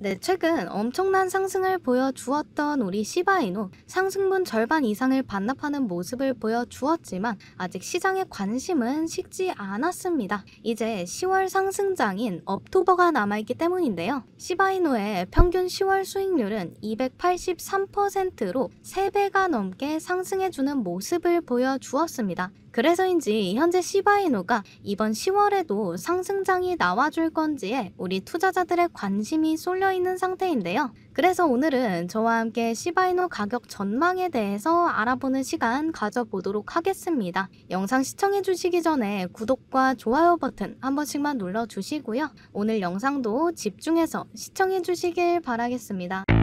네, 최근 엄청난 상승을 보여주었던 우리 시바이노 상승분 절반 이상을 반납하는 모습을 보여주었지만 아직 시장의 관심은 식지 않았습니다. 이제 10월 상승장인 업토버가 남아있기 때문인데요. 시바이노의 평균 10월 수익률은 283%로 3배가 넘게 상승해주는 모습을 보여주었습니다. 그래서인지 현재 시바이노가 이번 10월에도 상승장이 나와줄 건지에 우리 투자자들의 관심이 쏠려 있는 상태인데요. 그래서 오늘은 저와 함께 시바이노 가격 전망에 대해서 알아보는 시간 가져보도록 하겠습니다. 영상 시청해 주시기 전에 구독과 좋아요 버튼 한 번씩만 눌러 주시고요. 오늘 영상도 집중해서 시청해 주시길 바라겠습니다.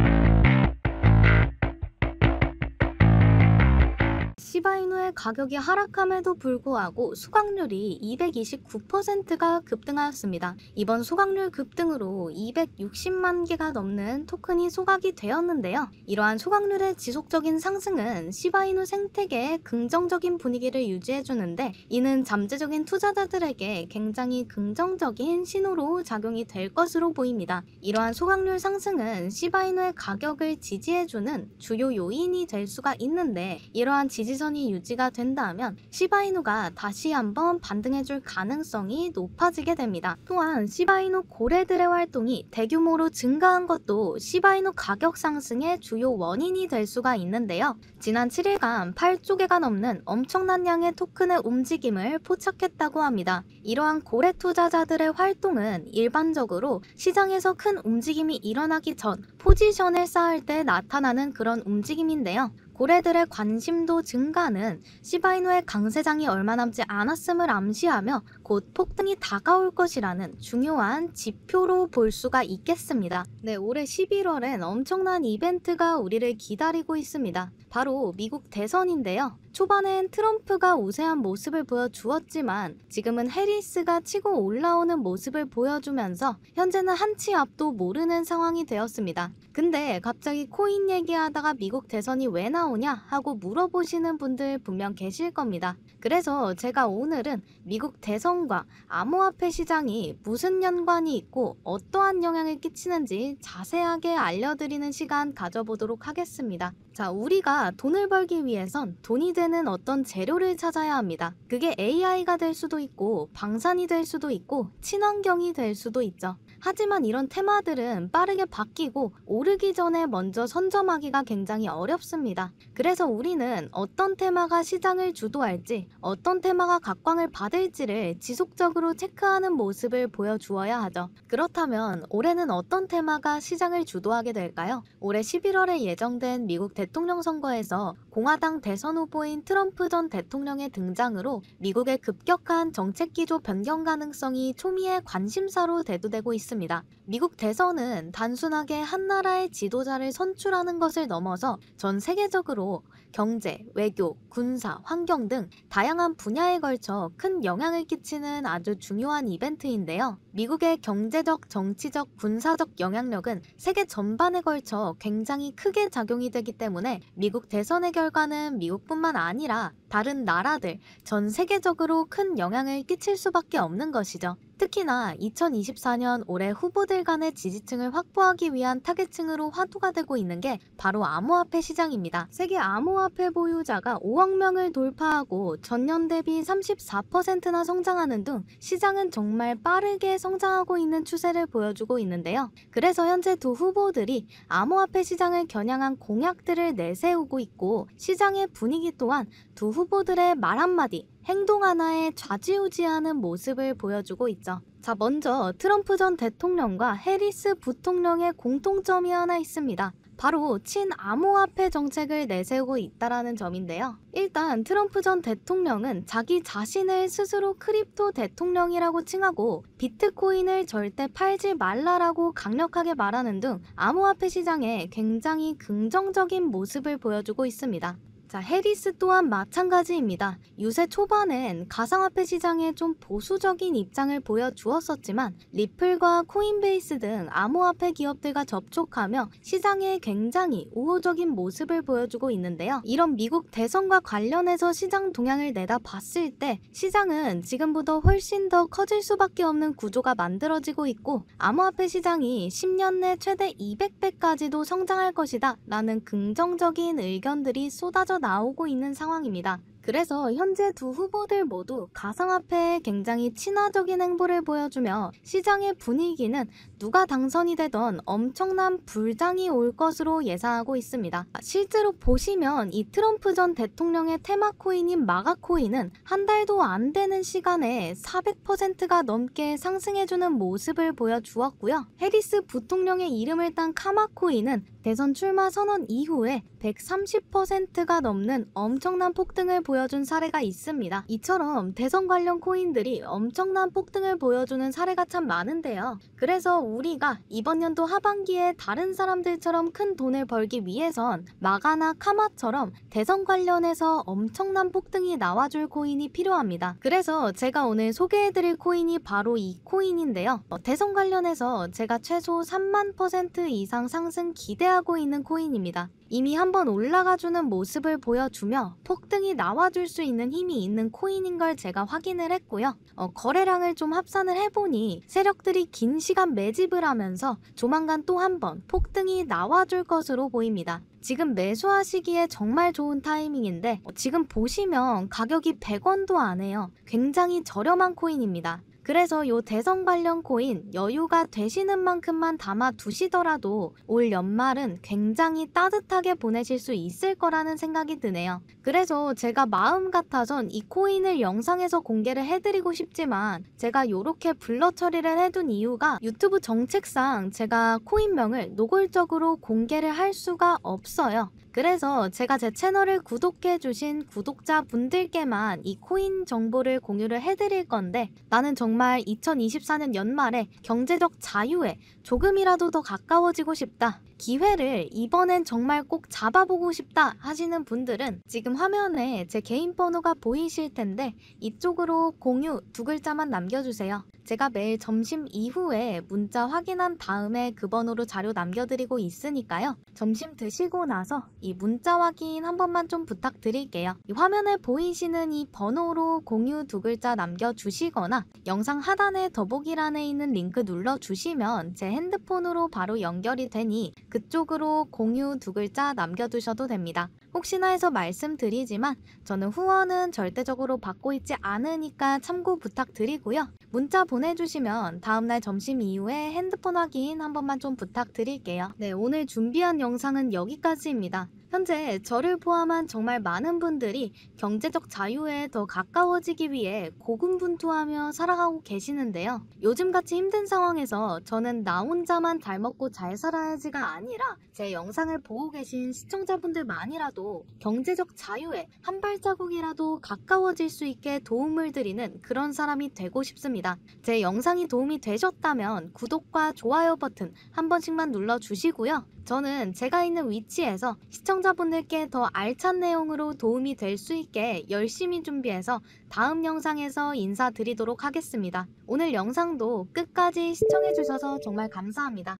시바이누의 가격이 하락함에도 불구하고 수강률이 229%가 급등하였습니다. 이번 수강률 급등으로 260만 개가 넘는 토큰이 소각이 되었는데요. 이러한 수강률의 지속적인 상승은 시바이누 생태계에 긍정적인 분위기를 유지해주는데 이는 잠재적인 투자자들에게 굉장히 긍정적인 신호로 작용이 될 것으로 보입니다. 이러한 소각률 상승은 시바이누의 가격을 지지해주는 주요 요인이 될 수가 있는데 이러한 지지선 선이 유지가 된다면 시바이누가 다시 한번 반등해줄 가능성이 높아지게 됩니다. 또한 시바이누 고래들의 활동이 대규모로 증가한 것도 시바이누 가격 상승의 주요 원인이 될 수가 있는데요. 지난 7일간 8조 개가 넘는 엄청난 양의 토큰의 움직임을 포착했다고 합니다. 이러한 고래 투자자들의 활동은 일반적으로 시장에서 큰 움직임이 일어나기 전 포지션을 쌓을 때 나타나는 그런 움직임인데요. 고래들의 관심도 증가는 시바이누의 강세장이 얼마 남지 않았음을 암시하며 곧 폭등이 다가올 것이라는 중요한 지표로 볼 수가 있겠습니다. 네, 올해 11월엔 엄청난 이벤트가 우리를 기다리고 있습니다. 바로 미국 대선인데요. 초반엔 트럼프가 우세한 모습을 보여주었지만 지금은 해리스가 치고 올라오는 모습을 보여주면서 현재는 한치 앞도 모르는 상황이 되었습니다. 근데 갑자기 코인 얘기하다가 미국 대선이 왜 나오냐 하고 물어보시는 분들 분명 계실 겁니다. 그래서 제가 오늘은 미국 대선과 암호화폐 시장이 무슨 연관이 있고 어떠한 영향을 끼치는지 자세하게 알려드리는 시간 가져보도록 하겠습니다. 자, 우리가 돈을 벌기 위해선 돈이 되는 어떤 재료를 찾아야 합니다. 그게 AI가 될 수도 있고, 방산이 될 수도 있고, 친환경이 될 수도 있죠. 하지만 이런 테마들은 빠르게 바뀌고 오르기 전에 먼저 선점하기가 굉장히 어렵습니다. 그래서 우리는 어떤 테마가 시장을 주도할지, 어떤 테마가 각광을 받을지를 지속적으로 체크하는 모습을 보여주어야 하죠. 그렇다면 올해는 어떤 테마가 시장을 주도하게 될까요? 올해 11월에 예정된 미국 대 통령 선거에서 공화당 대선 후보인 트럼프 전 대통령의 등장으로 미국의 급격한 정책 기조 변경 가능성이 초미의 관심사로 대두되고 있습니다. 미국 대선은 단순하게 한 나라의 지도자를 선출하는 것을 넘어서 전 세계적으로 경제, 외교, 군사, 환경 등 다양한 분야에 걸쳐 큰 영향을 끼치는 아주 중요한 이벤트인데요. 미국의 경제적, 정치적, 군사적 영향력은 세계 전반에 걸쳐 굉장히 크게 작용이 되기 때문에 미국 대선의 결과는 미국뿐만 아니라 다른 나라들, 전 세계적으로 큰 영향을 끼칠 수밖에 없는 것이죠. 특히나 2024년 올해 후보들 간의 지지층을 확보하기 위한 타겟층으로 화두가 되고 있는 게 바로 암호화폐 시장입니다. 세계 암호화폐 보유자가 5억 명을 돌파하고 전년 대비 34%나 성장하는 등 시장은 정말 빠르게 성장하고 있는 추세를 보여주고 있는데요. 그래서 현재 두 후보들이 암호화폐 시장을 겨냥한 공약들을 내세우고 있고 시장의 분위기 또한 두 후보들의 말 한마디, 행동 하나에 좌지우지하는 모습을 보여주고 있죠. 자, 먼저 트럼프 전 대통령과 해리스 부통령의 공통점이 하나 있습니다. 바로 친암호화폐 정책을 내세우고 있다라는 점인데요. 일단 트럼프 전 대통령은 자기 자신을 스스로 crypto 대통령이라고 칭하고 비트코인을 절대 팔지 말라라고 강력하게 말하는 등 암호화폐 시장에 굉장히 긍정적인 모습을 보여주고 있습니다. 자, 해리스 또한 마찬가지입니다. 유세 초반엔 가상화폐 시장에 좀 보수적인 입장을 보여주었었지만 리플과 코인베이스 등 암호화폐 기업들과 접촉하며 시장에 굉장히 우호적인 모습을 보여주고 있는데요. 이런 미국 대선과 관련해서 시장 동향을 내다 봤을 때 시장은 지금보다 훨씬 더 커질 수밖에 없는 구조가 만들어지고 있고 암호화폐 시장이 10년 내 최대 200배까지도 성장할 것이다 라는 긍정적인 의견들이 쏟아져 나오고 있는 상황입니다. 그래서 현재 두 후보들 모두 가상화폐에 굉장히 친화적인 행보를 보여주며 시장의 분위기는 누가 당선이 되던 엄청난 불장이 올 것으로 예상하고 있습니다. 실제로 보시면 이 트럼프 전 대통령의 테마 코인인 마가 코인은 한 달도 안 되는 시간에 400%가 넘게 상승해주는 모습을 보여주었고요. 해리스 부통령의 이름을 딴 카마 코인은 대선 출마 선언 이후에 130%가 넘는 엄청난 폭등을 보여준 사례가 있습니다. 이처럼 대선 관련 코인들이 엄청난 폭등을 보여주는 사례가 참 많은데요. 그래서 우리가 이번 연도 하반기에 다른 사람들처럼 큰 돈을 벌기 위해선 마가나 카마처럼 대선 관련해서 엄청난 폭등이 나와줄 코인이 필요합니다. 그래서 제가 오늘 소개해드릴 코인이 바로 이 코인인데요. 어, 대선 관련해서 제가 최소 3만 퍼센트 이상 상승 기대하 고 있는 코인입니다. 이미 한번 올라가주는 모습을 보여주며 폭등이 나와줄 수 있는 힘이 있는 코인인 걸 제가 확인을 했고요. 어, 거래량을 좀 합산을 해보니 세력들이 긴 시간 매집을 하면서 조만간 또 한 번 폭등이 나와줄 것으로 보입니다. 지금 매수하시기에 정말 좋은 타이밍인데 어, 지금 보시면 가격이 100원도 안 해요. 굉장히 저렴한 코인입니다. 그래서 요 대선 관련 코인 여유가 되시는 만큼만 담아 두시더라도 올 연말은 굉장히 따뜻하게 보내실 수 있을 거라는 생각이 드네요. 그래서 제가 마음 같아선 이 코인을 영상에서 공개를 해드리고 싶지만 제가 요렇게 블러 처리를 해둔 이유가 유튜브 정책상 제가 코인명을 노골적으로 공개를 할 수가 없어요. 그래서 제가 제 채널을 구독해주신 구독자분들께만 이 코인 정보를 공유를 해드릴 건데 나는 정말 2024년 연말에 경제적 자유에 조금이라도 더 가까워지고 싶다. 기회를 이번엔 정말 꼭 잡아보고 싶다 하시는 분들은 지금 화면에 제 개인 번호가 보이실 텐데 이쪽으로 공유 두 글자만 남겨주세요. 제가 매일 점심 이후에 문자 확인한 다음에 그 번호로 자료 남겨드리고 있으니까요. 점심 드시고 나서 이 문자 확인 한 번만 좀 부탁드릴게요. 이 화면에 보이시는 이 번호로 공유 두 글자 남겨주시거나 영상 하단에 더보기란에 있는 링크 눌러주시면 제 핸드폰으로 바로 연결이 되니 그쪽으로 공유 두 글자 남겨두셔도 됩니다. 혹시나 해서 말씀드리지만 저는 후원은 절대적으로 받고 있지 않으니까 참고 부탁드리고요. 문자 보내주시면 다음날 점심 이후에 핸드폰 확인 한 번만 좀 부탁드릴게요. 네, 오늘 준비한 영상은 여기까지입니다. 현재 저를 포함한 정말 많은 분들이 경제적 자유에 더 가까워지기 위해 고군분투하며 살아가고 계시는데요. 요즘같이 힘든 상황에서 저는 나 혼자만 잘 먹고 잘 살아야지가 아니라 제 영상을 보고 계신 시청자분들만이라도 경제적 자유에 한 발자국이라도 가까워질 수 있게 도움을 드리는 그런 사람이 되고 싶습니다. 제 영상이 도움이 되셨다면 구독과 좋아요 버튼 한 번씩만 눌러주시고요. 저는 제가 있는 위치에서 시청자분들께 더 알찬 내용으로 도움이 될 수 있게 열심히 준비해서 다음 영상에서 인사드리도록 하겠습니다. 오늘 영상도 끝까지 시청해주셔서 정말 감사합니다.